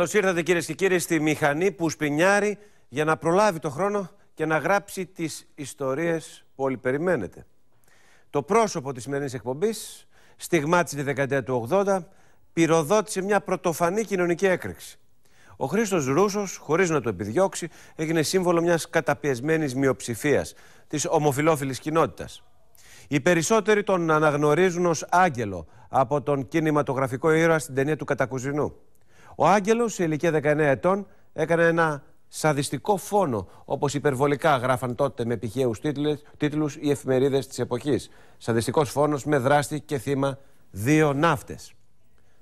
Καλώς ήρθατε κυρίες και κύριοι στη μηχανή που σπινιάρει για να προλάβει το χρόνο και να γράψει τις ιστορίες που όλοι περιμένετε. Το πρόσωπο της σημερινής εκπομπής στιγμάτισε τη δεκαετία του 80, πυροδότησε μια πρωτοφανή κοινωνική έκρηξη. Ο Χρήστος Ρούσος, χωρίς να το επιδιώξει, έγινε σύμβολο μιας καταπιεσμένης μειοψηφίας της ομοφυλόφιλη κοινότητας. Οι περισσότεροι τον αναγνωρίζουν ως άγγελο από τον κινηματογραφικό ήρωα στην ταινία του Κατακουζινού. Ο Άγγελος, σε ηλικία 19 ετών, έκανε ένα σαδιστικό φόνο, όπως υπερβολικά γράφαν τότε με πηχαίου τίτλους οι εφημερίδες της εποχής. Σαδιστικός φόνος με δράστη και θύμα δύο ναύτες.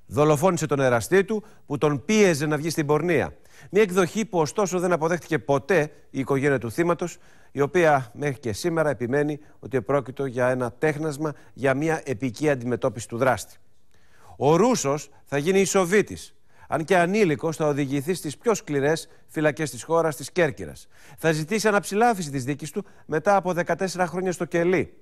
Δολοφόνησε τον εραστή του που τον πίεζε να βγει στην πορνεία. Μια εκδοχή που ωστόσο δεν αποδέχτηκε ποτέ η οικογένεια του θύματος, η οποία μέχρι και σήμερα επιμένει ότι επρόκειτο για ένα τέχνασμα για μια επική αντιμετώπιση του δράστη. Ο Ρούσος θα γίνει ισοβήτης αν και ανήλικος, θα οδηγηθεί στις πιο σκληρές φυλακές της χώρας, της Κέρκυρας. Θα ζητήσει αναψηλάφιση της δίκης του μετά από 14 χρόνια στο κελί.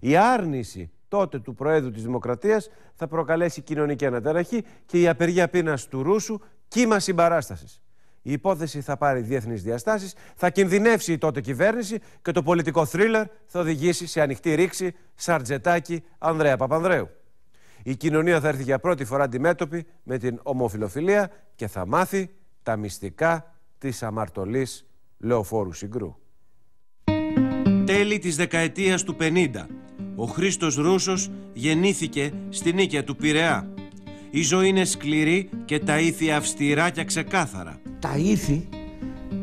Η άρνηση τότε του Προέδρου της Δημοκρατίας θα προκαλέσει κοινωνική αναταραχή και η απεργία πείνας του Ρούσου κύμα συμπαράστασης. Η υπόθεση θα πάρει διεθνείς διαστάσεις, θα κινδυνεύσει η τότε κυβέρνηση και το πολιτικό θρίλερ θα οδηγήσει σε ανοιχτή ρήξη Σαρτζετάκη Ανδρέα Παπανδρέου. Η κοινωνία θα έρθει για πρώτη φορά αντιμέτωπη με την ομοφιλοφιλία και θα μάθει τα μυστικά της αμαρτωλής λεωφόρου συγκρού. Τέλη της δεκαετίας του 50. Ο Χρήστος Ρούσος γεννήθηκε στην νίκαια του Πειραιά. Η ζωή είναι σκληρή και τα ήθη αυστηρά και ξεκάθαρα. Τα ήθη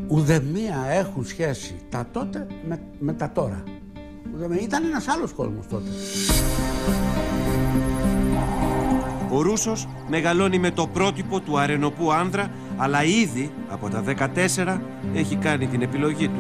ουδεμία έχουν σχέση τα τότε με, με τα τώρα. Ουδεμία. Ήταν ένας άλλος κόσμος τότε. Ο Ρούσος μεγαλώνει με το πρότυπο του αρενοπού άνδρα, αλλά ήδη από τα 14 έχει κάνει την επιλογή του.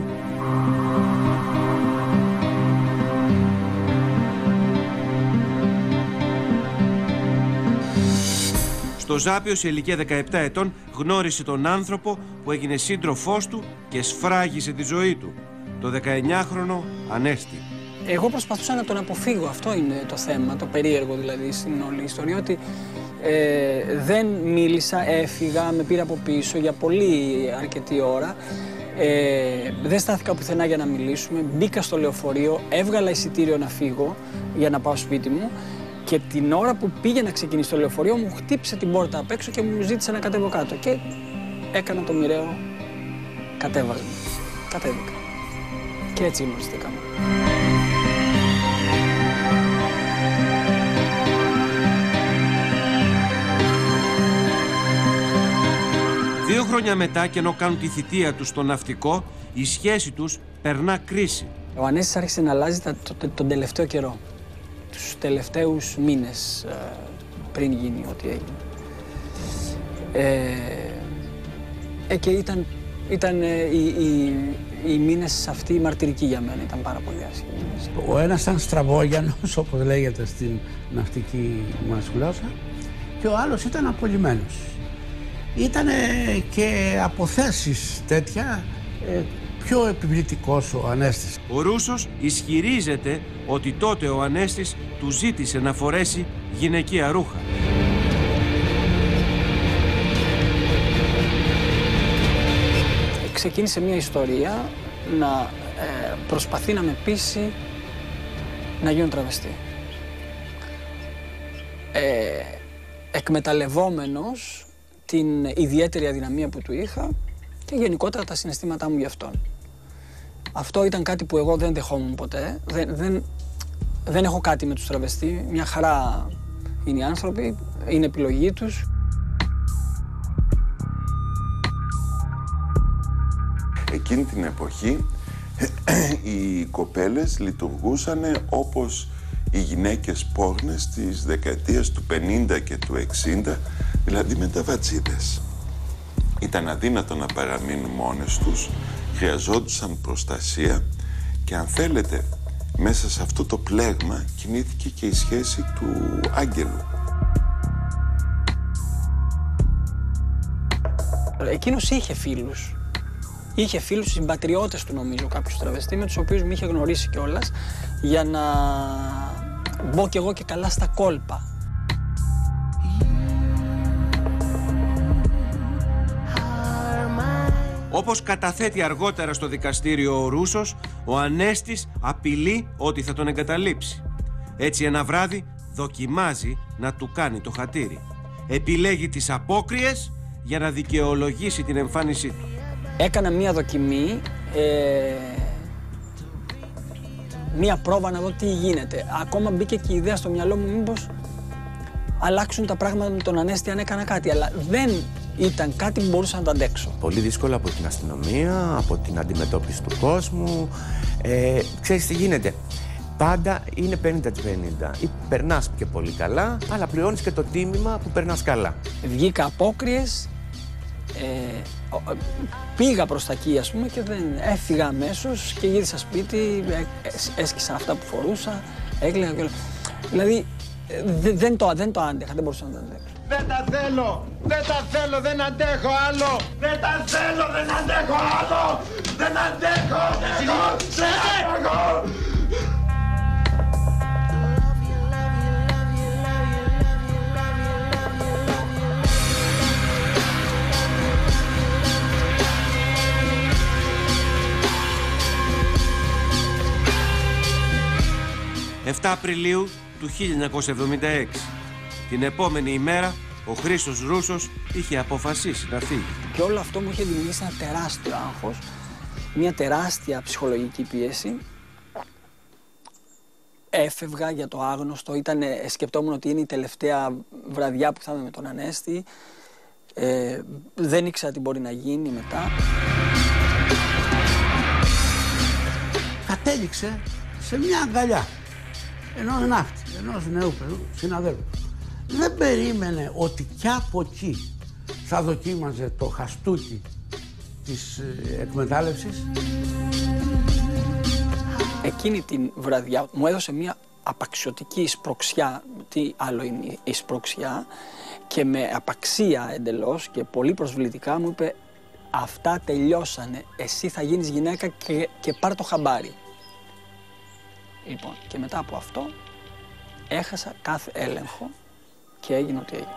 Στο Ζάπιο σε ηλικία 17 ετών γνώρισε τον άνθρωπο που έγινε σύντροφός του και σφράγισε τη ζωή του. Το 19χρονο Ανέστη. Εγώ προσπαθούσα να τον αποφύγω. Αυτό είναι το θέμα, το περίεργο δηλαδή στην όλη ιστορία. Ότι ε, δεν μίλησα, έφυγα, με πήρα από πίσω για πολύ αρκετή ώρα. Ε, δεν στάθηκα πουθενά για να μιλήσουμε. Μπήκα στο λεωφορείο, έβγαλα εισιτήριο να φύγω για να πάω σπίτι μου. Και την ώρα που πήγε να ξεκινήσει το λεωφορείο μου χτύπησε την πόρτα απ' έξω και μου ζήτησε να κατέβω κάτω. Και έκανα το μοιραίο κατέβασμα. Κατέβηκα. Και έτσι γνωριστήκαμε. Δύο χρόνια μετά και ενώ κάνουν τη θητεία τους στο ναυτικό, η σχέση τους περνά κρίση. Ο Ανέστης άρχισε να αλλάζει τα, το, τον τελευταίο καιρό. Τους τελευταίους μήνες ε, πριν γίνει ό,τι έγινε. Ε, ε, και ήταν, ήταν ε, οι, οι, οι μήνες αυτοί μαρτυρικοί για μένα, ήταν πάρα πολύ άσχημοι. Ο ένας ήταν στραβόγιανος, όπως λέγεται στην ναυτική μας γλώσσα, και ο άλλος ήταν απολυμμένος. Ήταν και αποθέσεις τέτοια ε, πιο επιβλητικός ο Ανέστης. Ο Ρούσος ισχυρίζεται ότι τότε ο Ανέστης του ζήτησε να φορέσει γυναικεία ρούχα. Ξεκίνησε μια ιστορία να ε, προσπαθεί να με πείσει να γίνω τραβεστή. Ε, εκμεταλλευόμενος την ιδιαίτερη αδυναμία που του είχα και γενικότερα τα συναισθήματά μου γι' αυτόν. Αυτό ήταν κάτι που εγώ δεν δεχόμουν ποτέ. Δεν, δεν, δεν έχω κάτι με τους τραβεστή. Μια χαρά είναι οι άνθρωποι, είναι επιλογή τους. Εκείνη την εποχή οι κοπέλες λειτουργούσαν όπως οι γυναίκες πόρνες της δεκαετίας του 50 και του 60 δηλαδή με τα βατζίδες. Ήταν αδύνατο να παραμείνουν μόνες τους, χρειαζόντουσαν προστασία και αν θέλετε μέσα σε αυτό το πλέγμα κινήθηκε και η σχέση του άγγελου. Εκείνος είχε φίλους. Είχε φίλους, συμπατριώτες του νομίζω, κάποιους τραβεστή, με τους οποίους με είχε γνωρίσει κιόλας για να μπω κι εγώ και καλά στα κόλπα. Όπως καταθέτει αργότερα στο δικαστήριο ο Ρούσος, ο Ανέστης απειλεί ότι θα τον εγκαταλείψει. Έτσι ένα βράδυ δοκιμάζει να του κάνει το χατήρι. Επιλέγει τις απόκριες για να δικαιολογήσει την εμφάνισή του. Έκανα μία δοκιμή, ε, μία πρόβα να δω τι γίνεται. Ακόμα μπήκε και η ιδέα στο μυαλό μου μήπως αλλάξουν τα πράγματα με τον Ανέστη αν έκανα κάτι. Αλλά δεν ήταν κάτι που μπορούσα να το αντέξω. Πολύ δύσκολο από την αστυνομία, από την αντιμετώπιση του κόσμου. Ε, ξέρεις τι γίνεται. Πάντα είναι 50-50. Ή περνάς και πολύ καλά, αλλά πληρώνεις και το τίμημα που περνάς καλά. Βγήκα απόκριες. Ε, πήγα προς τα εκεί ας πούμε και δεν έφυγα αμέσως και γύρισα σπίτι, ε, έσκησα αυτά που φορούσα, έκλαιγα και όλα. Δηλαδή ε, δεν, το, δεν το άντεχα, δεν μπορούσα να το αντέξω. Δεν τα θέλω, δεν τα θέλω, δεν αντέχω άλλο. Δεν τα θέλω, δεν αντέχω άλλο. Δεν αντέχω, δεν αντέχω. «7 Απριλίου του 1976. Την επόμενη ημέρα ο Χρήστος Ρούσος είχε αποφασίσει να φύγει. Και όλο αυτό μου είχε δημιουργήσει ένα τεράστιο άγχος, μια τεράστια ψυχολογική πίεση. Έφευγα για το άγνωστο, ήταν, σκεπτόμουν ότι είναι η τελευταία βραδιά που θα είμαι με τον Ανέστη. Ε, δεν ήξερα τι μπορεί να γίνει μετά. Κατέληξε σε μια αγκαλιά ενός ναύτη, ενός νέου συναδέλφου. Δεν περίμενε ότι κι από εκεί θα δοκίμαζε το χαστούκι της ε, εκμετάλλευσης. Εκείνη την βραδιά μου έδωσε μια απαξιωτική εισπροξιά, τι άλλο είναι η εισπροξιά, και με απαξία εντελώς και πολύ προσβλητικά μου είπε αυτά τελειώσανε, εσύ θα γίνεις γυναίκα και, και πάρ το χαμπάρι. Λοιπόν, και μετά από αυτό έχασα κάθε έλεγχο και έγινε ό,τι έγινε.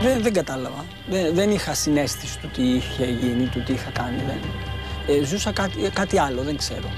Δεν, δεν κατάλαβα. Δεν, δεν είχα συνέστηση του τι είχε γίνει, του τι είχα κάνει. Δεν. Ε, ζούσα κάτι, κάτι άλλο, δεν ξέρω.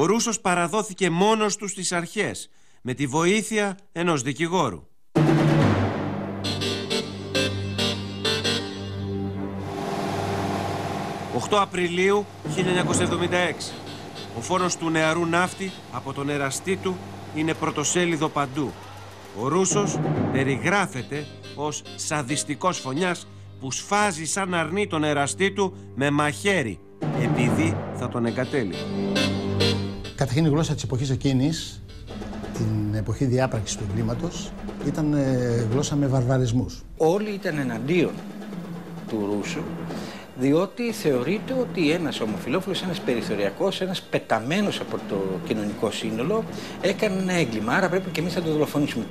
Ο Ρούσος παραδόθηκε μόνος του στις αρχές, με τη βοήθεια ενός δικηγόρου. «8 Απριλίου 1976. Ο φόνος του νεαρού ναύτη από τον εραστή του είναι πρωτοσέλιδο παντού. Ο Ρούσος περιγράφεται ως σαδιστικός φωνιάς που σφάζει σαν αρνί τον εραστή του με μαχαίρι επειδή θα τον εγκατέλειπε. Καταρχήν η γλώσσα της εποχής εκείνης, την εποχή διάπραξης του εγκλήματος, ήταν ε, γλώσσα με βαρβαρισμούς. Όλοι ήταν εναντίον του Ρούσου, διότι θεωρείται ότι ένας ομοφιλόφιλος, ένας περιθωριακός, ένας πεταμένος από το κοινωνικό σύνολο έκανε ένα έγκλημα, άρα πρέπει και εμείς να το δολοφονήσουμε.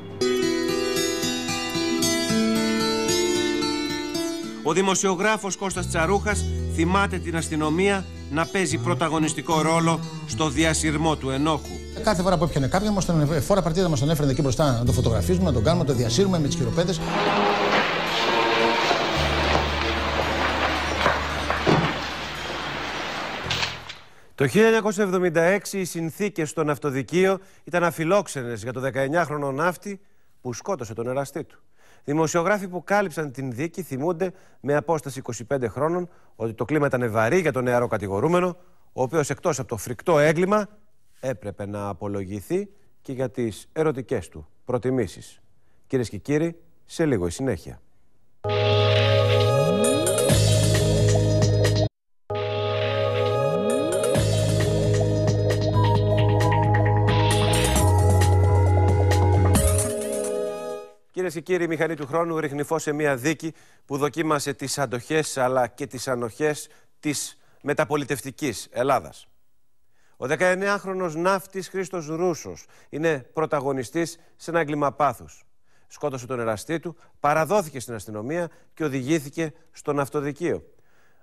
Ο δημοσιογράφος Κώστας Τσαρούχας θυμάται την αστυνομία να παίζει πρωταγωνιστικό ρόλο στο διασυρμό του ενόχου. Κάθε φορά που έπιανε κάποιον, μας τον, φορά παρτίδα μας τον έφερε εκεί μπροστά να το φωτογραφίζουμε, να τον κάνουμε, να το διασύρουμε με τις χειροπέδες. Το 1976 οι συνθήκες στο ναυτοδικείο ήταν αφιλόξενες για το 19χρονο ναύτη που σκότωσε τον εραστή του. Δημοσιογράφοι που κάλυψαν την δίκη θυμούνται με απόσταση 25 χρόνων ότι το κλίμα ήταν βαρύ για τον νεαρό κατηγορούμενο, ο οποίος εκτός από το φρικτό έγκλημα έπρεπε να απολογηθεί και για τις ερωτικές του προτιμήσεις. Κυρίες και κύριοι, σε λίγο η συνέχεια. Κυρίες Κυρίε και κύριοι, η μηχανή του χρόνου ρίχνει φως σε μια δίκη που δοκίμασε τις αντοχές αλλά και τις ανοχές της μεταπολιτευτικής Ελλάδας. Ο 19χρονο ναύτης Χρήστος Ρούσος είναι πρωταγωνιστής σε ένα έγκλημα πάθους. Σκότωσε τον εραστή του, παραδόθηκε στην αστυνομία και οδηγήθηκε στο ναυτοδικείο.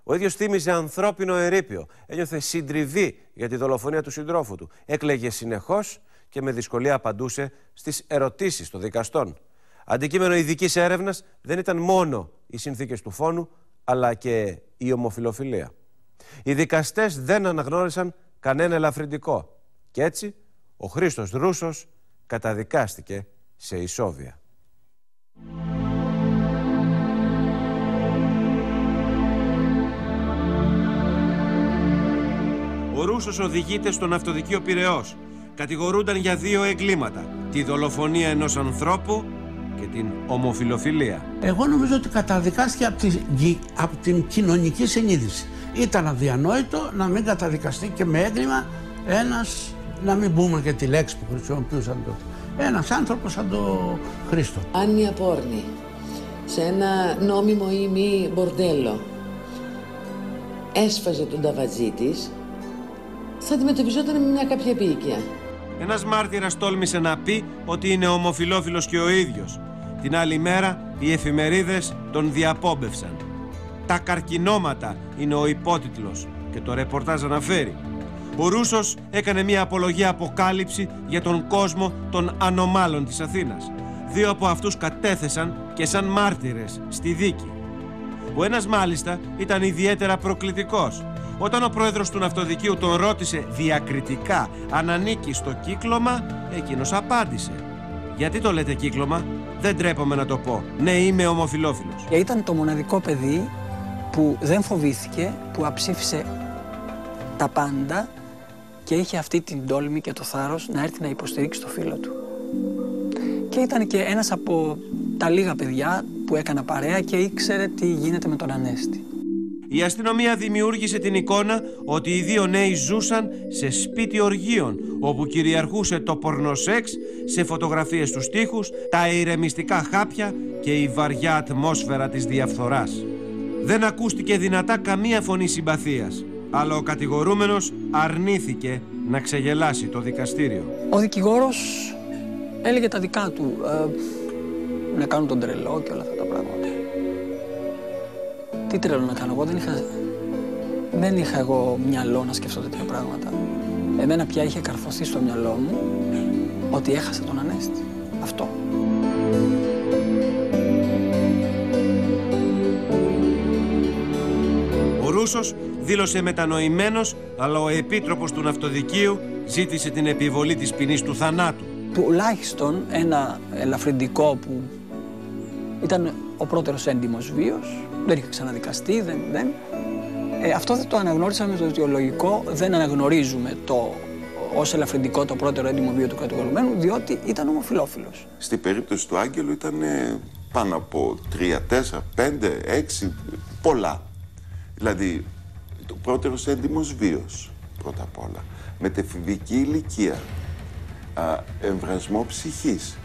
Ο ίδιος θύμιζε ανθρώπινο ερήπιο. Ένιωθε συντριβή για τη δολοφονία του συντρόφου του. Έκλαιγε συνεχώς και με δυσκολία απαντούσε στις ερωτήσεις των δικαστών. Αντικείμενο ειδικής έρευνας δεν ήταν μόνο οι συνθήκες του φόνου, αλλά και η ομοφιλοφιλία. Οι δικαστές δεν αναγνώρισαν κανένα ελαφρυντικό. Και έτσι ο Χρήστος Ρούσος καταδικάστηκε σε ισόβια. Ο Ρούσος οδηγείται στον αυτοδικείο Πυραιός. Κατηγορούνταν για δύο εγκλήματα. Τη δολοφονία ενός ανθρώπου και την ομοφιλοφιλία. Εγώ νομίζω ότι καταδικάστηκε από την, από την κοινωνική συνείδηση. Ήταν αδιανόητο να μην καταδικαστεί και με έγκλημα ένας, να μην πούμε και τη λέξη που χρησιμοποιούσαν τότε, ένας άνθρωπος σαν τον Χρήστο. Αν μια πόρνη σε ένα νόμιμο ή μη μπορντέλο έσφαζε τον ταβατζή της, θα αντιμετωπιζόταν με μια κάποια επίοικια. Ένας μάρτυρας τόλμησε να πει ότι είναι ομοφιλόφιλος και ο ίδιος. Την άλλη μέρα οι εφημερίδες τον διαπόμπευσαν. «Τα καρκινώματα» είναι ο υπότιτλος και το ρεπορτάζ αναφέρει. Ο Ρούσος έκανε μια απολογία αποκάλυψη για τον κόσμο των ανομάλων της Αθήνας. Δύο από αυτούς κατέθεσαν και σαν μάρτυρες στη δίκη. Ο ένας μάλιστα ήταν ιδιαίτερα προκλητικός. Όταν ο πρόεδρος του ναυτοδικείου τον ρώτησε διακριτικά αν ανήκει στο κύκλωμα, εκείνος απάντησε. Γιατί το λέτε κύκλωμα, δεν τρέπομαι να το πω. Ναι, είμαι ομοφιλόφιλος. Και ήταν το μοναδικό παιδί που δεν φοβήθηκε, που αψήφισε τα πάντα και είχε αυτή την τόλμη και το θάρρος να έρθει να υποστηρίξει το φίλο του. Και ήταν και ένας από τα λίγα παιδιά που έκανα παρέα και ήξερε τι γίνεται με τον Ανέστη. Η αστυνομία δημιούργησε την εικόνα ότι οι δύο νέοι ζούσαν σε σπίτι οργείων όπου κυριαρχούσε το πορνοσέξ σε φωτογραφίες στους τοίχους, τα ηρεμιστικά χάπια και η βαριά ατμόσφαιρα της διαφθοράς. Δεν ακούστηκε δυνατά καμία φωνή συμπαθίας, αλλά ο κατηγορούμενος αρνήθηκε να ξεγελάσει το δικαστήριο. Ο δικηγόρος έλεγε τα δικά του, ε, να κάνουν τον τρελό και όλα αυτά τα πράγματα. Τι τρελό να κάνω, εγώ δεν είχα, δεν είχα εγώ μυαλό να σκεφτώ τέτοια πράγματα. Εμένα πια είχε καρφωθεί στο μυαλό μου ότι έχασα τον Ανέστη. Αυτό. Ο Ρούσος δήλωσε μετανοημένος, αλλά ο επίτροπος του ναυτοδικείου ζήτησε την επιβολή της ποινής του θανάτου. Τουλάχιστον ένα ελαφρυντικό που ήταν ο πρώτερος έντιμος βίος, δεν είχε ξαναδικαστεί, δεν, δεν. Ε, αυτό δεν το αναγνώρισα με το αιτιολογικό, δεν αναγνωρίζουμε το ως ελαφρυντικό το πρώτερο έντιμο βίο του κατηγορουμένου, διότι ήταν ομοφυλόφιλος. Στην περίπτωση του Άγγελου ήταν ε, πάνω από 3, 4, 5, 6, πολλά. Δηλαδή, το πρώτερος έντιμος βίος, πρώτα απ' όλα. Μετεφηβική ηλικία. Α, εμβρασμό ψυχής.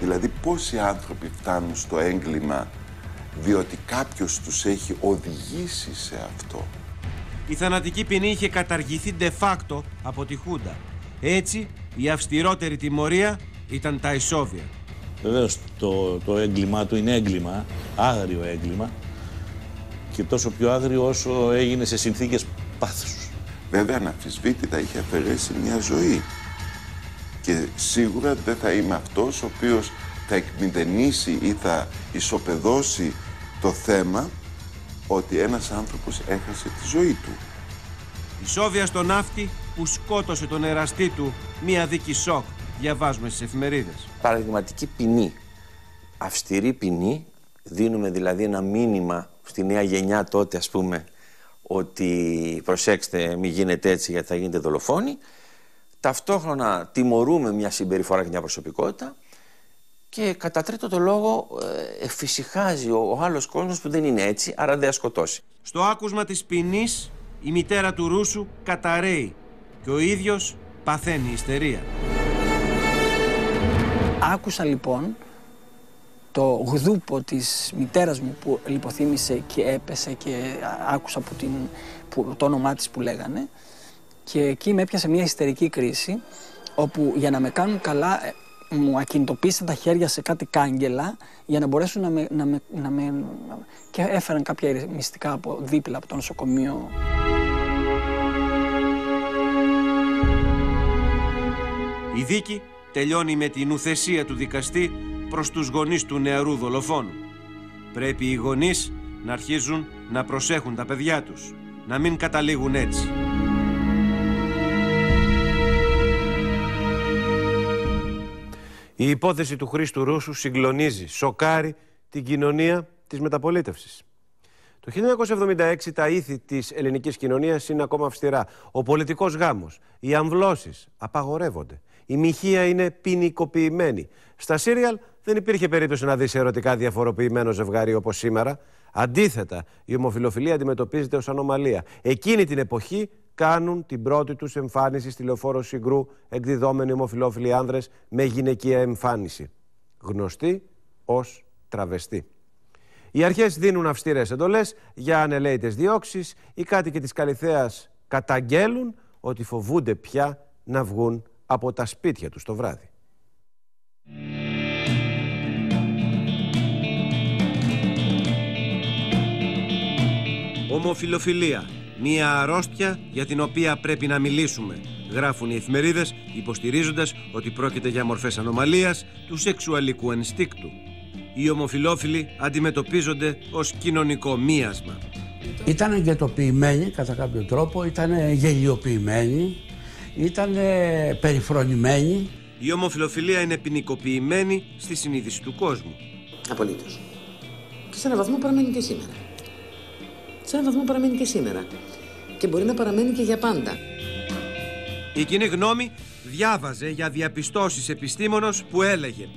Δηλαδή πόσοι άνθρωποι φτάνουν στο έγκλημα διότι κάποιος τους έχει οδηγήσει σε αυτό. Η θανατική ποινή είχε καταργηθεί de facto από τη Χούντα. Έτσι, η αυστηρότερη τιμωρία ήταν τα ισόβια. Βεβαίως το, το έγκλημά του είναι έγκλημα, άγριο έγκλημα και τόσο πιο άγριο όσο έγινε σε συνθήκες πάθους. Βέβαια, αναμφισβήτητα είχε αφαιρέσει μια ζωή και σίγουρα δεν θα είμαι αυτός ο οποίος θα εκμηδενήσει ή θα ισοπεδώσει το θέμα ότι ένας άνθρωπος έχασε τη ζωή του. Η Σόβια στον ναύτη που σκότωσε τον εραστή του μία δίκη σοκ, διαβάζουμε στις εφημερίδες. Παραδειγματική ποινή, αυστηρή ποινή, δίνουμε δηλαδή ένα μήνυμα στη νέα γενιά τότε ας πούμε ότι προσέξτε μην γίνετε έτσι γιατί θα γίνετε δολοφόνοι. Ταυτόχρονα τιμωρούμε μια συμπεριφορά και μια προσωπικότητα και κατά τρίτο το λόγο ε, εφησυχάζει ο, ο άλλος κόσμος που δεν είναι έτσι, άρα δεν σκοτώσει. Στο άκουσμα της ποινής, η μητέρα του Ρούσου καταραίει και ο ίδιος παθαίνει ιστερία. Άκουσα λοιπόν το γδούπο της μητέρας μου που λιποθύμησε και έπεσε και άκουσα που την, που, το όνομά της που λέγανε και εκεί με έπιασε μια ιστερική κρίση όπου για να με κάνουν καλά ε, μου ακινητοποίησαν τα χέρια σε κάτι κάγκελα για να μπορέσουν να με, να με, να με και έφεραν κάποια μυστικά από δίπλα από το νοσοκομείο. Η δίκη τελειώνει με την ουθεσία του δικαστή προς τους γονείς του νεαρού δολοφόνου. Πρέπει οι γονείς να αρχίζουν να προσέχουν τα παιδιά τους, να μην καταλήγουν έτσι. Η υπόθεση του Χρήστου Ρούσου συγκλονίζει, σοκάρει την κοινωνία της μεταπολίτευσης. Το 1976 τα ήθη της ελληνικής κοινωνίας είναι ακόμα αυστηρά. Ο πολιτικός γάμος, οι αμβλώσεις απαγορεύονται. Η μοιχεία είναι ποινικοποιημένη. Στα σύριαλ δεν υπήρχε περίπτωση να δεις ερωτικά διαφοροποιημένο ζευγάρι όπως σήμερα. Αντίθετα, η ομοφιλοφιλία αντιμετωπίζεται ως ανομαλία. Εκείνη την εποχή κάνουν την πρώτη τους εμφάνιση στη λεωφόρο Συγκρού εκδιδόμενοι ομοφιλόφιλοι άνδρες με γυναικεία εμφάνιση. Γνωστή ως τραβεστή. Οι αρχές δίνουν αυστηρές εντολές για ανελαίτες διώξεις. Οι κάτοικοι της Καλυθέας καταγγέλουν ότι φοβούνται πια να βγουν από τα σπίτια τους το βράδυ. Ομοφιλοφιλία. Μία αρρώστια για την οποία πρέπει να μιλήσουμε. Γράφουν οι εφημερίδες υποστηρίζοντας ότι πρόκειται για μορφές ανομαλίας του σεξουαλικού ενστίκτου. Οι ομοφιλόφιλοι αντιμετωπίζονται ως κοινωνικό μίασμα. Ήταν εγκαιτοποιημένοι κατά κάποιο τρόπο, ήταν γελιοποιημένοι, ήταν περιφρονημένοι. Η ομοφιλοφιλία είναι ποινικοποιημένη στη συνείδηση του κόσμου. Απολύτως. Και σε έναν βαθμό παραμένει και σήμερα. Σε έναν βαθμό παραμένει και σήμερα. Και μπορεί να παραμένει και για πάντα. Η κοινή γνώμη διάβαζε για διαπιστώσεις επιστήμονος που έλεγε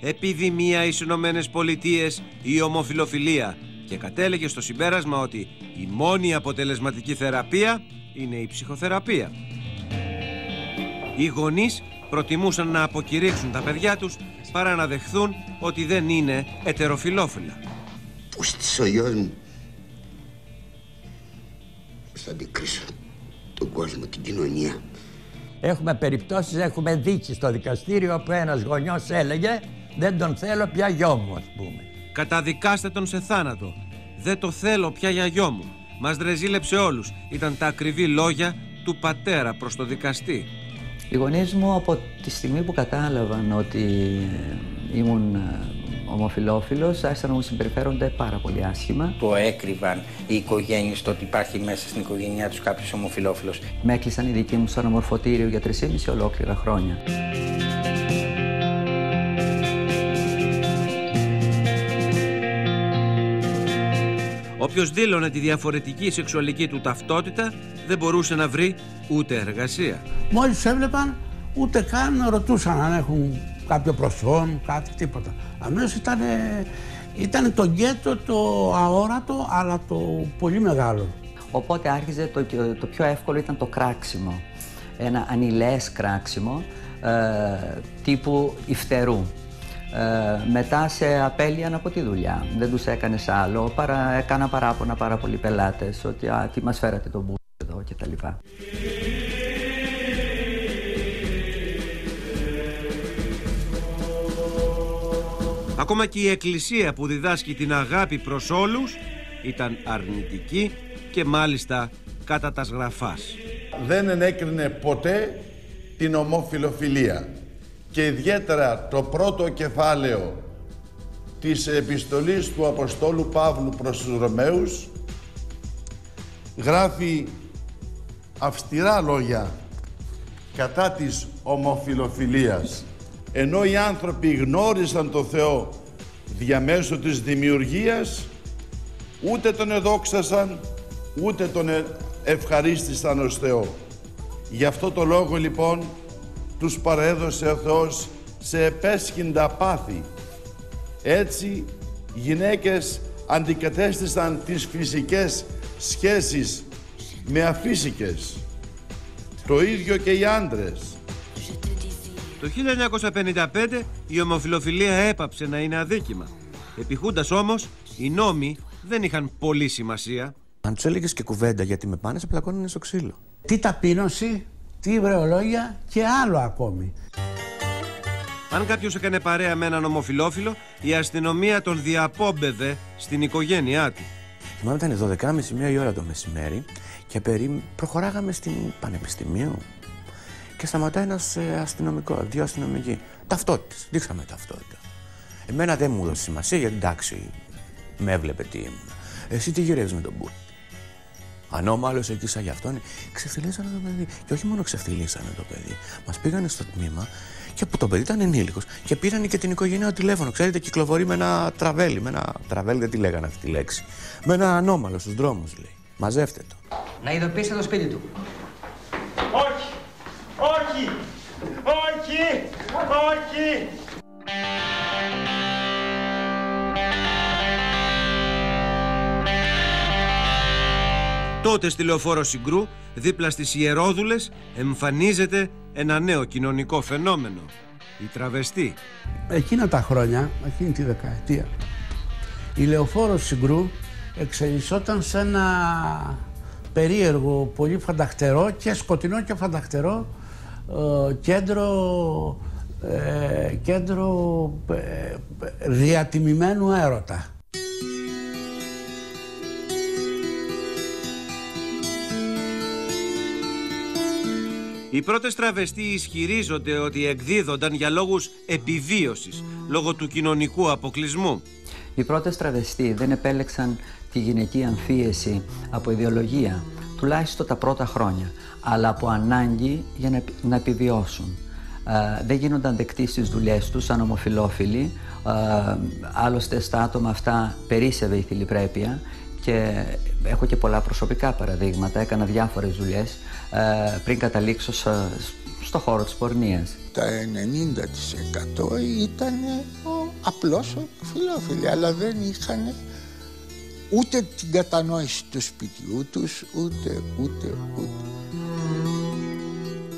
«Επιδημία εις Ηνωμένες Πολιτείες η ομοφιλοφιλία» και κατέλεγε στο συμπέρασμα ότι η μόνη αποτελεσματική θεραπεία είναι η ψυχοθεραπεία. Οι γονείς προτιμούσαν να αποκηρύξουν τα παιδιά τους παρά να δεχθούν ότι δεν είναι ετεροφιλόφιλα. Πού ο γιος μου; Θα αντικρίσω τον κόσμο, την κοινωνία. Έχουμε περιπτώσεις, έχουμε δίκη στο δικαστήριο όπου ένας γονιός έλεγε δεν τον θέλω πια γιο μου ας πούμε. Καταδικάστε τον σε θάνατο. Δεν το θέλω πια για γιο μου. Μας δρεζίλεψε όλους. Ήταν τα ακριβή λόγια του πατέρα προς το δικαστή. Οι γονείς μου από τη στιγμή που κατάλαβαν ότι ήμουν ε, ομοφιλόφιλος άρχισαν να μου συμπεριφέρονται πάρα πολύ άσχημα. Το έκρυβαν οι οικογένειες το ότι υπάρχει μέσα στην οικογένειά τους κάποιος ομοφιλόφιλος. Με έκλεισαν οι δικοί μου στο αναμορφωτήριο για 3,5 ολόκληρα χρόνια. Όποιος δήλωνε τη διαφορετική σεξουαλική του ταυτότητα δεν μπορούσε να βρει ούτε εργασία. Μόλις έβλεπαν, ούτε καν ρωτούσαν αν έχουν κάποιο προσόν, κάτι τίποτα. Αμέσως ήταν, ήταν το γκέτο το αόρατο, αλλά το πολύ μεγάλο. Οπότε άρχιζε το, το πιο εύκολο ήταν το κράξιμο. Ένα ανηλές κράξιμο ε, τύπου υφτερού. Ε, μετά σε απέλυαν από τη δουλειά. Δεν τους έκανες άλλο. Παρα, έκανα παράπονα πάρα πολλοί πελάτες ότι α, τι μας φέρατε τον μπου εδώ και Ακόμα και η Εκκλησία που διδάσκει την αγάπη προς όλους ήταν αρνητική και μάλιστα κατά τας σγραφάς. Δεν ενέκρινε ποτέ την ομοφιλοφιλία και ιδιαίτερα το πρώτο κεφάλαιο της επιστολής του Αποστόλου Παύλου προς τους Ρωμαίους γράφει αυστηρά λόγια κατά της ομοφιλοφιλίας ενώ οι άνθρωποι γνώρισαν το Θεό διαμέσου της δημιουργίας ούτε τον εδόξασαν ούτε τον ε, ευχαρίστησαν ως Θεό. Γι' αυτό το λόγο λοιπόν τους παρέδωσε ο Θεός σε επέσχυντα πάθη. Έτσι γυναίκες αντικατέστησαν τις φυσικές σχέσεις με αφύσικες. Το ίδιο και οι άντρες. Το 1955 η ομοφιλοφιλία έπαψε να είναι αδίκημα. Επί Χούντας όμως, οι νόμοι δεν είχαν πολύ σημασία. Αν τους έλεγες και κουβέντα γιατί με πάνε, σε πλακώνουν στο ξύλο. Τι ταπείνωση, τι υβρεολόγια και άλλο ακόμη. Αν κάποιος έκανε παρέα με έναν ομοφιλόφιλο, η αστυνομία τον διαπόμπευε στην οικογένειά του. Θυμάμαι ήταν 12.30 μία η ώρα το μεσημέρι και περί... προχωράγαμε στην Πανεπιστημίου και σταματάει ένας αστυνομικό, δύο αστυνομικοί. Ταυτότητες. Δείξαμε ταυτότητα. Εμένα δεν μου έδωσε σημασία γιατί εντάξει, με έβλεπε τι ήμουν. Εσύ τι γυρεύεις με τον μπουρ. Ανώμαλος εκεί σαν γι' αυτόν, ξεφτυλίσανε το παιδί. Και όχι μόνο ξεφτυλίσανε το παιδί, μας πήγανε στο τμήμα και που το παιδί ήταν ενήλικος και πήραν και την οικογένειά τηλέφωνο. Ξέρετε, κυκλοφορεί με ένα τραβέλι. Με ένα τραβέλι, δεν τη λέγανε αυτή τη λέξη. Με ένα ανώμαλο στους δρόμους, λέει. Μαζεύτε το. Να ειδοποιήσετε το σπίτι του. Όχι! Όχι! Όχι! Όχι! Τότε στη λεωφόρο Συγκρού, δίπλα στις Ιερόδουλες, εμφανίζεται ένα νέο κοινωνικό φαινόμενο. Η τραβεστή. Εκείνα τα χρόνια, εκείνη τη δεκαετία, η λεωφόρος Συγκρού εξελισσόταν σε ένα περίεργο, πολύ φανταχτερό και σκοτεινό και φανταχτερό ε, κέντρο, ε, κέντρο ε, διατιμημένου έρωτα. Οι πρώτες τραβεστοί ισχυρίζονται ότι εκδίδονταν για λόγους επιβίωσης, λόγω του κοινωνικού αποκλεισμού. Οι πρώτες τραβεστοί δεν επέλεξαν τη γυναική αμφίεση από ιδεολογία, τουλάχιστον τα πρώτα χρόνια, αλλά από ανάγκη για να, να επιβιώσουν. Ε, δεν γίνονταν δεκτοί στις δουλειές τους σαν ομοφιλόφιλοι, ε, άλλωστε στα άτομα αυτά περίσευε η θηλυπρέπεια και έχω και πολλά προσωπικά παραδείγματα, έκανα διάφορες δουλειές ε, πριν καταλήξω στο χώρο της πορνείας. Τα 90% ήταν ο απλός φιλόφιλοι, αλλά δεν είχαν ούτε την κατανόηση του σπιτιού τους, ούτε, ούτε, ούτε.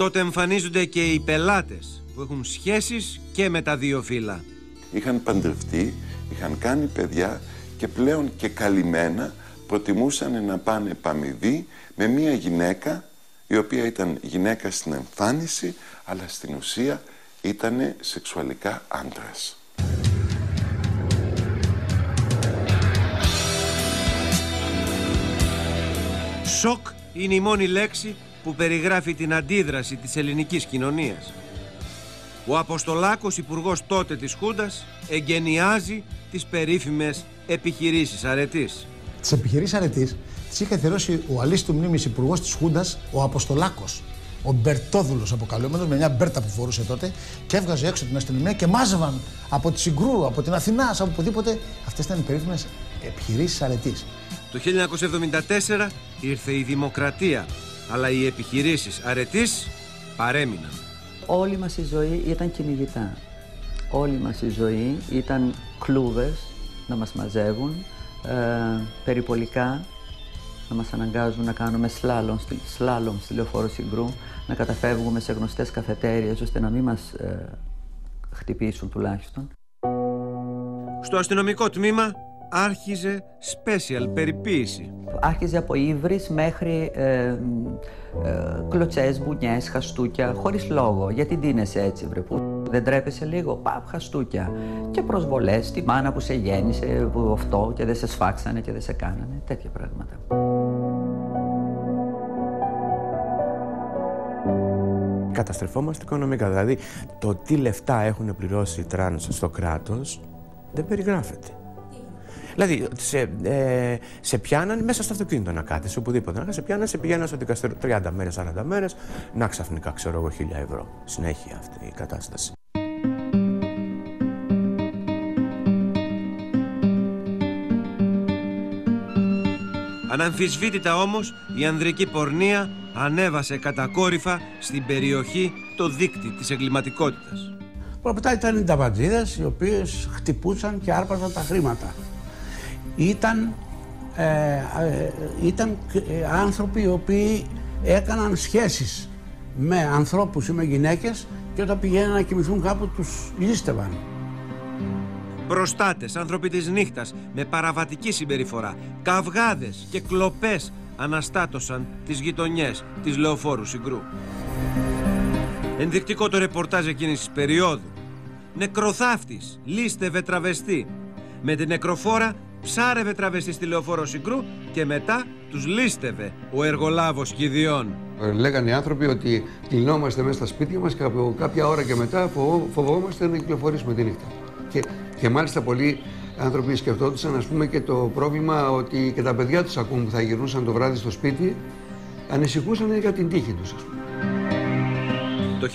Τότε εμφανίζονται και οι πελάτες που έχουν σχέσεις και με τα δύο φύλλα. Είχαν παντρευτεί, είχαν κάνει παιδιά και πλέον και καλυμμένα προτιμούσαν να πάνε παμιδί με μία γυναίκα η οποία ήταν γυναίκα στην εμφάνιση αλλά στην ουσία ήταν σεξουαλικά άντρας. Σοκ είναι η μόνη λέξη που περιγράφει την αντίδραση της ελληνικής κοινωνίας. Ο Αποστολάκος, υπουργός τότε της Χούντας, εγκαινιάζει τις περίφημες επιχειρήσεις αρετής. Τις επιχειρήσεις αρετής τις είχε θερώσει ο αλής του μνήμης υπουργός της Χούντας, ο Αποστολάκος. Ο Μπερτόδουλος αποκαλούμενος, με μια μπέρτα που φορούσε τότε, και έβγαζε έξω την αστυνομία και μάζευαν από τη Συγκρού, από την Αθηνάς, από οπουδήποτε. Αυτές ήταν οι περίφημες επιχειρήσεις αρετής. Το 1974 ήρθε η δημοκρατία, αλλά οι επιχειρήσεις αρετής παρέμειναν. Όλη μας η ζωή ήταν κυνηγητά. Όλη μας η ζωή ήταν κλούβες να μας μαζεύουν, ε, περιπολικά να μας αναγκάζουν να κάνουμε σλάλομ, σλάλομ στη λεωφόρο Συγκρού, να καταφεύγουμε σε γνωστές καφετέριες ώστε να μην μας ε, χτυπήσουν τουλάχιστον. Στο αστυνομικό τμήμα άρχιζε special περιποίηση. Άρχιζε από ύβρις μέχρι ε, ε, κλωτσές, μπουνιές, χαστούκια, χωρίς λόγο. Γιατί ντύνεσαι έτσι βρε που δεν τρέπεσαι λίγο, παπ, χαστούκια. Και προσβολές, τη μάνα που σε γέννησε, που αυτό και δεν σε σφάξανε και δεν σε κάνανε, τέτοια πράγματα. Καταστρεφόμαστε οικονομικά. Δηλαδή, το τι λεφτά έχουν πληρώσει οι τρανς στο κράτος δεν περιγράφεται. Δηλαδή, σε, ε, σε πιάναν μέσα στο αυτοκίνητο να κάθεσαι οπουδήποτε. Να σε πιάναν, σε πηγαίναν στο δικαστήριο 30 μέρες, 40 μέρες, να ξαφνικά ξέρω εγώ 1000 ευρώ. Συνέχεια αυτή η κατάσταση. Αναμφισβήτητα όμως η ανδρική πορνεία ανέβασε κατακόρυφα στην περιοχή το δίκτυ της εγκληματικότητας. Πρώτα ήταν οι ταβατζίδες οι οποίες χτυπούσαν και άρπαζαν τα χρήματα. Ήταν, ε, ε, ήταν ε, άνθρωποι οι οποίοι έκαναν σχέσεις με ανθρώπους ή με γυναίκες και όταν πηγαίναν να κοιμηθούν κάπου τους λύστευαν. Προστάτες, άνθρωποι της νύχτας με παραβατική συμπεριφορά, καυγάδες και κλοπές αναστάτωσαν τις γειτονιές της Λεωφόρου Συγκρού. Ενδεικτικό το ρεπορτάζ εκείνης της περίοδου. Νεκροθάφτης, λίστευε τραβεστή. Με την νεκροφόρα ψάρευε τραβεστή στη Λεωφόρο Συγκρού και μετά τους λίστευε ο εργολάβος Κηδιών. Ε, λέγανε οι άνθρωποι ότι κλεινόμαστε μέσα στα σπίτια μας και από κάποια ώρα και μετά φοβό- φοβόμαστε να κυκλοφορήσουμε τη νύχτα. Και, και μάλιστα πολλοί άνθρωποι σκεφτόντουσαν ας πούμε και το πρόβλημα ότι και τα παιδιά τους ακούν που θα γυρνούσαν το βράδυ στο σπίτι ανησυχούσαν για την τύχη τους ας πούμε. Το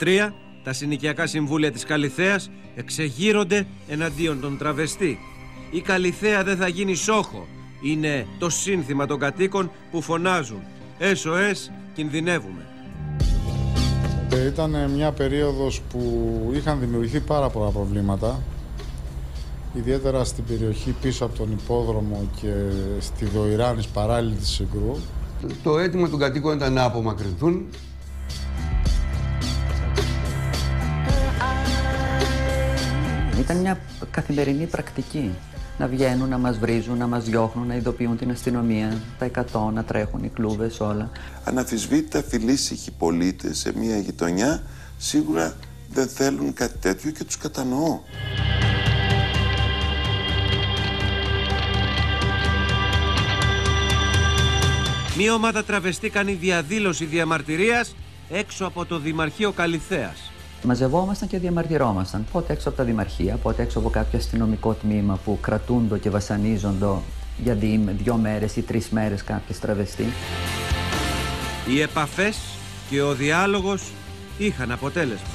1983 τα συνοικιακά συμβούλια της Καλιθέας εξεγείρονται εναντίον των τραβεστή. Η Καλιθέα δεν θα γίνει σόχο. Είναι το σύνθημα των κατοίκων που φωνάζουν SOS κινδυνεύουμε. Ε, Ήταν μια περίοδος που είχαν δημιουργηθεί πάρα πολλά προβλήματα ιδιαίτερα στην περιοχή πίσω από τον υπόδρομο και στη Δοηράνης παράλληλης της Συγκρού. Το αίτημα των κατοίκων ήταν να απομακρυνθούν Ήταν μια καθημερινή πρακτική. Να βγαίνουν, να μας βρίζουν, να μας διώχνουν, να ειδοποιούν την αστυνομία, τα εκατό, να τρέχουν οι κλούβες, όλα. Αναφυσβήτητα φιλήσυχοι πολίτες σε μια γειτονιά σίγουρα δεν θέλουν κάτι τέτοιο και τους κατανοώ. Μία ομάδα τραβεστή κάνει διαδήλωση διαμαρτυρίας έξω από το Δημαρχείο Καλιθέας. Μαζευόμασταν και διαμαρτυρόμασταν. Πότε έξω από τα δημαρχία, πότε έξω από κάποιο αστυνομικό τμήμα που κρατούντο και βασανίζοντο για δι- δύο μέρες ή τρεις μέρες κάποιες τραβεστοί. Οι επαφές και ο διάλογος είχαν αποτέλεσμα.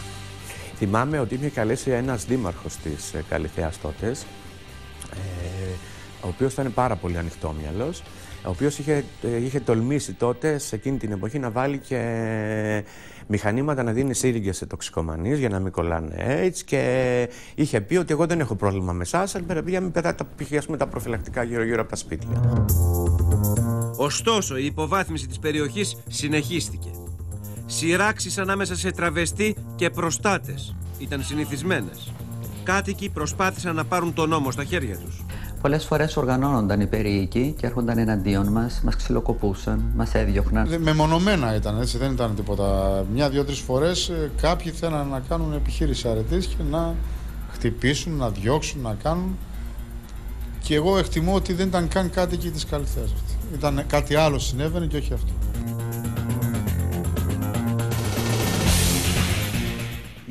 Θυμάμαι ότι είχε καλέσει ένας δήμαρχος της ε, Καλυθέας τότε, ε, ο οποίος ήταν πάρα πολύ ανοιχτόμυαλος, ο οποίος είχε, ε, είχε τολμήσει τότε σε εκείνη την εποχή να βάλει και μηχανήματα να δίνει σύριγγες σε τοξικομανείς για να μην κολλάνε AIDS και είχε πει ότι εγώ δεν έχω πρόβλημα με εσάς, αλλά πρέπει να μην πετάτε τα, π.χ. ας πούμε, τα προφυλακτικά γύρω-γύρω από τα σπίτια. Ωστόσο, η υποβάθμιση της περιοχής συνεχίστηκε. Σειράξεις ανάμεσα σε τραβεστή και προστάτες ήταν συνηθισμένες. Κάτοικοι προσπάθησαν να πάρουν τον νόμο στα χέρια τους. Πολλές φορές οργανώνονταν οι περίοικοι και έρχονταν εναντίον μας, μας ξυλοκοπούσαν, μας έδιωχναν. Δε- Μεμονωμένα ήταν έτσι, δεν ήταν τίποτα. Μια-δύο-τρεις φορές ε, κάποιοι θέλαν να κάνουν επιχείρηση αρετής και να χτυπήσουν, να διώξουν, να κάνουν. Και εγώ εκτιμώ ότι δεν ήταν καν κάτι εκεί της Καλυθέας αυτή. Ήταν κάτι άλλο συνέβαινε και όχι αυτό.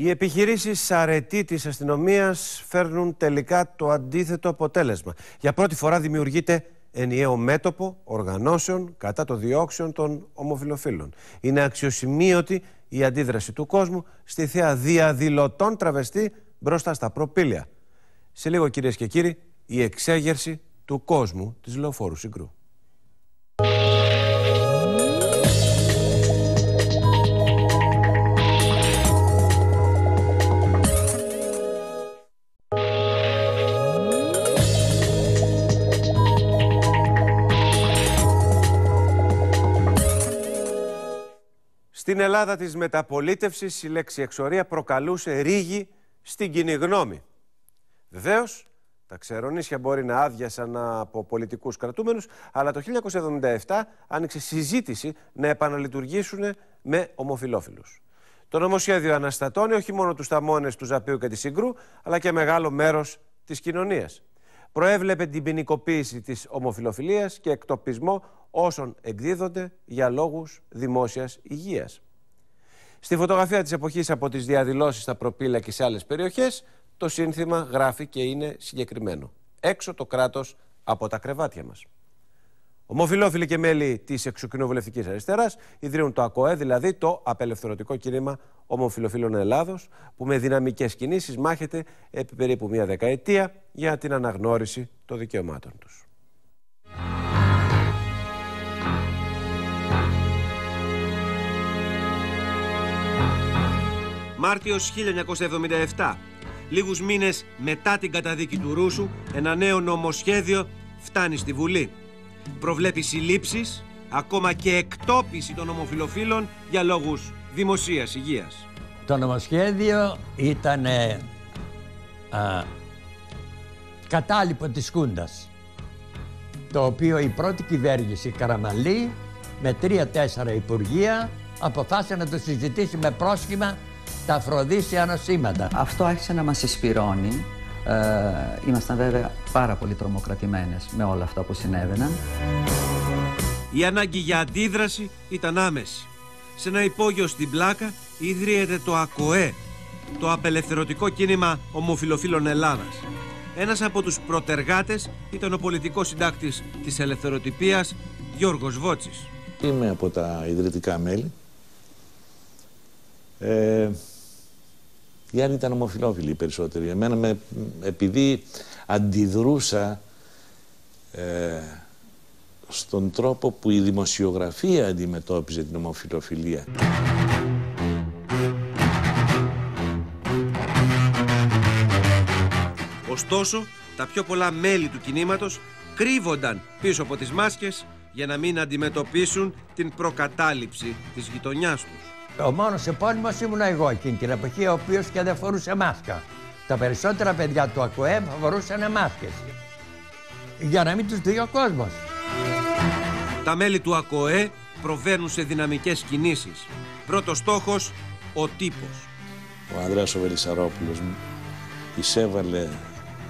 Οι επιχειρήσεις αρετή της αστυνομίας φέρνουν τελικά το αντίθετο αποτέλεσμα. Για πρώτη φορά δημιουργείται ενιαίο μέτωπο οργανώσεων κατά το διώξεων των ομοφιλοφίλων. Είναι αξιοσημείωτη η αντίδραση του κόσμου στη θέα διαδηλωτών τραβεστή μπροστά στα προπήλαια. Σε λίγο κυρίες και κύριοι, η εξέγερση του κόσμου της Λεωφόρου Συγκρού. Στην Ελλάδα της μεταπολίτευσης η λέξη εξορία προκαλούσε ρίγη στην κοινή γνώμη. Βεβαίως, τα ξερονίσια μπορεί να άδειασαν από πολιτικούς κρατούμενους, αλλά το 1977 άνοιξε συζήτηση να επαναλειτουργήσουν με ομοφιλόφιλους. Το νομοσχέδιο αναστατώνει όχι μόνο τους ταμώνες του Ζαπίου και της Συγκρού, αλλά και μεγάλο μέρος της κοινωνίας. Προέβλεπε την ποινικοποίηση της ομοφιλοφιλίας και εκτοπισμό όσων εκδίδονται για λόγους δημόσιας υγείας. Στη φωτογραφία της εποχής από τις διαδηλώσεις στα Προπύλα και σε άλλες περιοχές, το σύνθημα γράφει και είναι συγκεκριμένο. Έξω το κράτος από τα κρεβάτια μας. Ομοφιλόφιλοι και μέλη της εξοκοινοβουλευτικής αριστεράς ιδρύουν το ΑΚΟΕ, δηλαδή το απελευθερωτικό κίνημα Ομοφιλοφίλων Ελλάδος, που με δυναμικές κινήσεις μάχεται επί περίπου μία δεκαετία για την αναγνώριση των δικαιωμάτων τους. Μάρτιος 1977. Λίγους μήνες μετά την καταδίκη του Ρούσου, ένα νέο νομοσχέδιο φτάνει στη Βουλή. Προβλέπει συλλήψεις, ακόμα και εκτόπιση των ομοφιλοφίλων για λόγους δημοσίας υγείας. Το νομοσχέδιο ήταν ε, α, κατάλοιπο της Χούντας. Το οποίο η πρώτη κυβέρνηση Καραμαλή με τρία-τέσσερα υπουργεία αποφάσισε να το συζητήσει με πρόσχημα τα Αφροδίσια νοσήματα. Αυτό άρχισε να μας εισπυρώνει. Ε, ήμασταν βέβαια πάρα πολύ τρομοκρατημένες με όλα αυτά που συνέβαιναν. Η ανάγκη για αντίδραση ήταν άμεση. Σε ένα υπόγειο στην Πλάκα ιδρύεται το ΑΚΟΕ, το απελευθερωτικό κίνημα ομοφιλοφίλων Ελλάδας. Ένας από τους προτεργάτες ήταν ο πολιτικός συντάκτης της ελευθεροτυπίας Γιώργος Βότσης. Είμαι από τα ιδρυτικά μέλη. Ε, οι άλλοι ήταν ομοφιλόφιλοι οι περισσότεροι. Εμένα με, επειδή αντιδρούσα ε, στον τρόπο που η δημοσιογραφία αντιμετώπιζε την ομοφιλοφιλία. Ωστόσο, τα πιο πολλά μέλη του κινήματος κρύβονταν πίσω από τις μάσκες για να μην αντιμετωπίσουν την προκατάληψη της γειτονιάς τους. Ο μόνος επώνυμος ήμουν εγώ εκείνη την εποχή, ο οποίος και δεν φορούσε μάσκα. Τα περισσότερα παιδιά του ΑΚΟΕΜ φορούσαν μάσκες. Για να μην τους δει ο κόσμος. Τα μέλη του ΑΚΟΕ προβαίνουν σε δυναμικές κινήσεις. Πρώτος στόχος, ο τύπος. Ο Ανδρέας ο Βελισσαρόπουλος μου εισέβαλε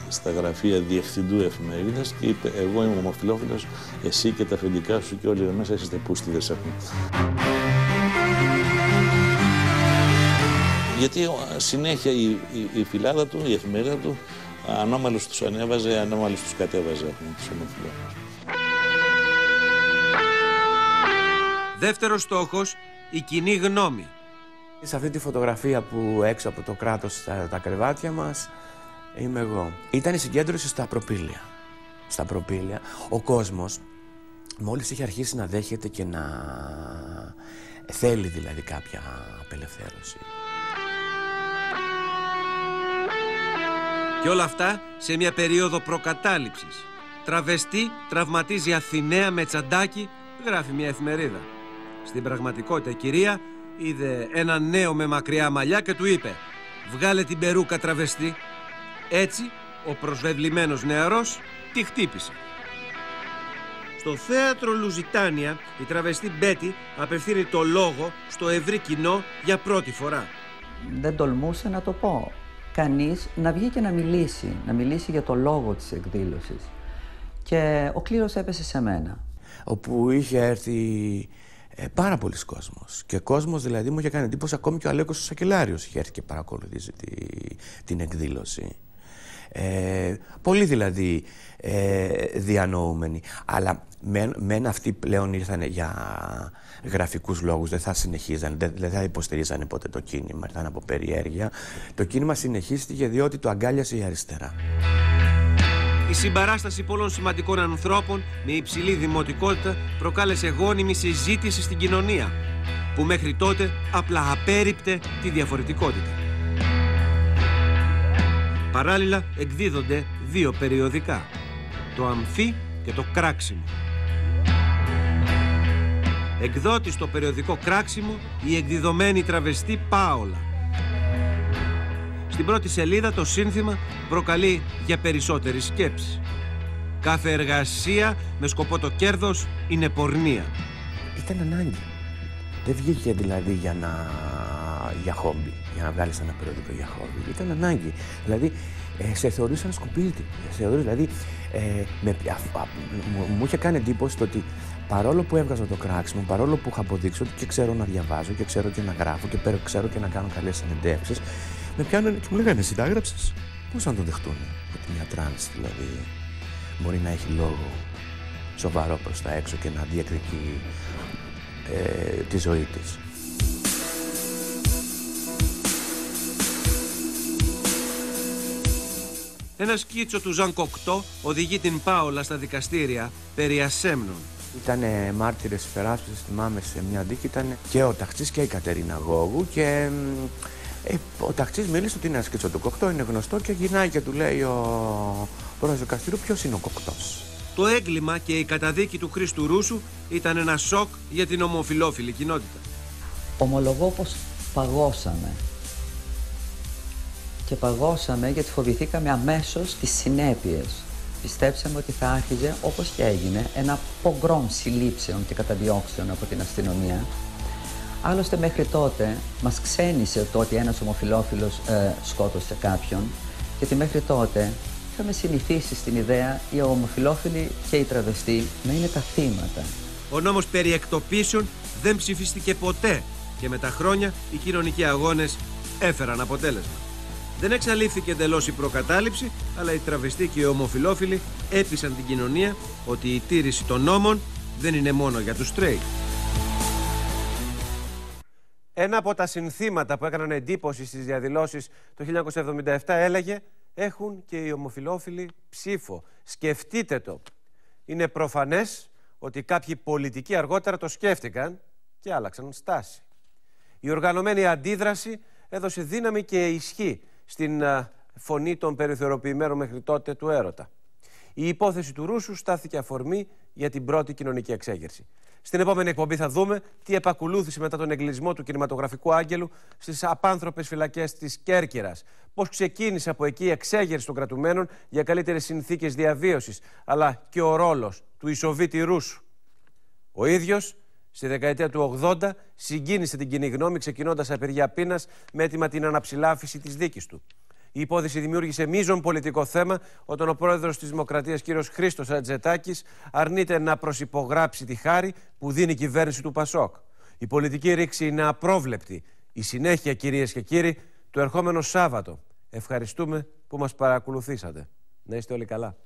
στα γραφεία διευθυντού εφημερίδας και είπε εγώ είμαι ομοφιλόφιλος, εσύ και τα αφεντικά σου και όλοι εδώ μέσα είστε πούστιδες έχουν. Γιατί συνέχεια η, η, η φυλάδα του, η εφημερίδα του, ανώμαλους τους ανέβαζε, ανώμαλους τους κατέβαζε πούμε, τους ομοφιλόφιλους. Δεύτερος στόχος, η κοινή γνώμη. Σε αυτή τη φωτογραφία που έξω από το κράτος στα τα κρεβάτια μας είμαι εγώ. Ήταν η συγκέντρωση στα προπήλια. Στα προπήλια ο κόσμος μόλις είχε αρχίσει να δέχεται και να θέλει δηλαδή κάποια απελευθέρωση. Και όλα αυτά σε μια περίοδο προκατάληψης. Τραβεστή τραυματίζει Αθηναία με τσαντάκι, γράφει μια εφημερίδα. Στην πραγματικότητα η κυρία είδε ένα νέο με μακριά μαλλιά και του είπε «Βγάλε την περούκα τραβεστή». Έτσι, ο προσβεβλημένος νεαρός τη χτύπησε. Στο θέατρο Λουζιτάνια, η τραβεστή Μπέτη απευθύνει το λόγο στο ευρύ κοινό για πρώτη φορά. Δεν τολμούσε να το πω. Κανείς να βγει και να μιλήσει, να μιλήσει για το λόγο της εκδήλωσης. Και ο κλήρος έπεσε σε μένα. Όπου είχε έρθει ε, πάρα πολλοί κόσμος. Και κόσμος δηλαδή μου είχε κάνει εντύπωση ακόμη και ο Αλέκος ο Σακελάριος είχε έρθει και παρακολουθήσει τη, την εκδήλωση. Ε, πολλοί δηλαδή ε, διανοούμενοι. Αλλά μεν, μεν αυτοί πλέον ήρθαν για γραφικούς λόγους, δεν θα συνεχίζαν, δεν, δεν θα υποστηρίζανε ποτέ το κίνημα, ήρθαν από περιέργεια. Το κίνημα συνεχίστηκε διότι το αγκάλιασε η αριστερά. Η συμπαράσταση πολλών σημαντικών ανθρώπων με υψηλή δημοτικότητα προκάλεσε γόνιμη συζήτηση στην κοινωνία, που μέχρι τότε απλά απέριπτε τη διαφορετικότητα. Παράλληλα εκδίδονται δύο περιοδικά, το Αμφί και το Κράξιμο. Εκδότης στο περιοδικό Κράξιμο η εκδιδομένη τραβεστή Πάολα. Στην πρώτη σελίδα το σύνθημα προκαλεί για περισσότερη σκέψη. Κάθε εργασία με σκοπό το κέρδος είναι πορνεία. Ήταν ανάγκη. Δεν βγήκε δηλαδή για να για χόμπι, για να βγάλεις ένα περιοδικό για χόμπι. Ήταν ανάγκη. Δηλαδή, ε, σε θεωρούσαν σκουπίδι. Σε θεωρούσαν, δηλαδή, ε, με, α, α, μου, μου είχε κάνει εντύπωση το ότι παρόλο που έβγαζα το κράξιμο, παρόλο που είχα αποδείξει ότι και ξέρω να διαβάζω και ξέρω και να γράφω και ξέρω και να κάνω καλές συνεντεύξεις, με πιάνουν και μου λέγανε Εσύ τα έγραψες. Πώς να το δεχτούν ότι μια τρανς δηλαδή μπορεί να έχει λόγο σοβαρό προς τα έξω και να διεκδικεί ε, τη ζωή της. Ένα σκίτσο του Ζαν Κοκτό οδηγεί την Πάολα στα δικαστήρια περί ασέμνων. Ήταν μάρτυρες υπεράσπιση, θυμάμαι σε μια δίκη, ήταν και ο Ταξής και η Κατερίνα Γόγου. Και ε, ο Ταξής μίλησε ότι είναι ένας σκίτσο του Κοκτό, είναι γνωστό και γυρνάει και του λέει ο πρόεδρος δικαστήριου ποιος είναι ο Κοκτός; Το έγκλημα και η καταδίκη του Χρήστου Ρούσου ήταν ένα σοκ για την ομοφιλόφιλη κοινότητα. Ομολογώ πως παγώσαμε και παγώσαμε γιατί φοβηθήκαμε αμέσως τις συνέπειες. Πιστέψαμε ότι θα άρχιζε, όπως και έγινε, ένα πογκρόμ συλλήψεων και καταδιώξεων από την αστυνομία. Άλλωστε μέχρι τότε μας ξένησε το ότι ένας ομοφιλόφιλος ε, σκότωσε κάποιον γιατί μέχρι τότε είχαμε συνηθίσει στην ιδέα οι ομοφιλόφιλοι και οι τραβεστοί να είναι τα θύματα. Ο νόμος περί εκτοπίσεων δεν ψηφίστηκε ποτέ και με τα χρόνια οι κοινωνικοί αγώνες έφεραν αποτέλεσμα. Δεν εξαλείφθηκε εντελώς η προκατάληψη, αλλά οι τραβεστοί και οι ομοφιλόφιλοι έπεισαν την κοινωνία ότι η τήρηση των νόμων δεν είναι μόνο για τους straight. Ένα από τα συνθήματα που έκαναν εντύπωση στις διαδηλώσεις το 1977 έλεγε «Έχουν και οι ομοφιλόφιλοι ψήφο. Σκεφτείτε το». Είναι προφανές ότι κάποιοι πολιτικοί αργότερα το σκέφτηκαν και άλλαξαν στάση. Η οργανωμένη αντίδραση έδωσε δύναμη και ισχύ στην φωνή των περιθωριοποιημένων μέχρι τότε του έρωτα. Η υπόθεση του Ρούσου στάθηκε αφορμή για την πρώτη κοινωνική εξέγερση. Στην επόμενη εκπομπή θα δούμε τι επακολούθησε μετά τον εγκλισμό του κινηματογραφικού άγγελου στις απάνθρωπες φυλακές της Κέρκυρας. Πώς ξεκίνησε από εκεί η εξέγερση των κρατουμένων για καλύτερες συνθήκες διαβίωσης, αλλά και ο ρόλος του Ισοβίτη Ρούσου. Ο ίδιος στη δεκαετία του 80 συγκίνησε την κοινή γνώμη ξεκινώντας απεργία πείνας με έτοιμα την αναψηλάφιση της δίκης του. Η υπόθεση δημιούργησε μείζον πολιτικό θέμα όταν ο πρόεδρος της Δημοκρατίας, κ. Χρήστος Ατζετάκης, αρνείται να προσυπογράψει τη χάρη που δίνει η κυβέρνηση του Πασόκ. Η πολιτική ρήξη είναι απρόβλεπτη. Η συνέχεια, κυρίες και κύριοι, το ερχόμενο Σάββατο. Ευχαριστούμε που μας παρακολουθήσατε. Να είστε όλοι καλά.